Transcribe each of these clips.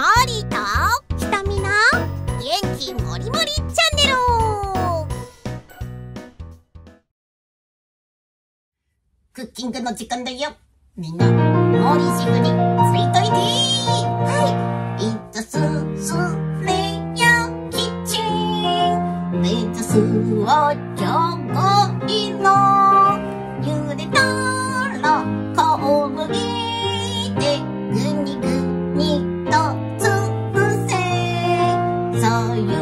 モーリーとひたみな元気もりもりチャンネルクッキングの時間だよ。みんなモーリーシェフに。つい。といてはいいったすすれやキッチン。レタスはじゃがいの。茹でたら。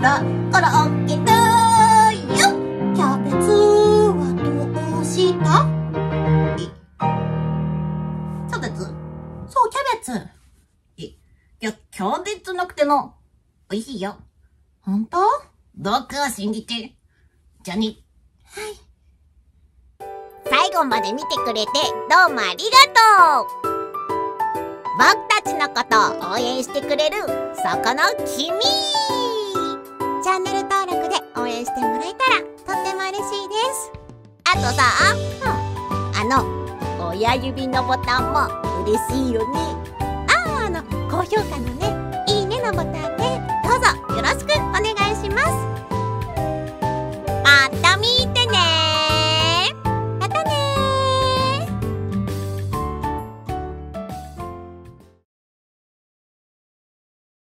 らコロッケだよキャベツはどうした？キャベツそう、キャベツ。いや、キャベツなくても、美味しいよ。ほんと僕を信じて。じゃあね。はい。最後まで見てくれて、どうもありがとう僕たちのことを応援してくれる、そこの君ャンネル登録で応援してもらえたらとっても嬉しいですあとさ、あの、親指のボタンも嬉しいよね。ああの高評価の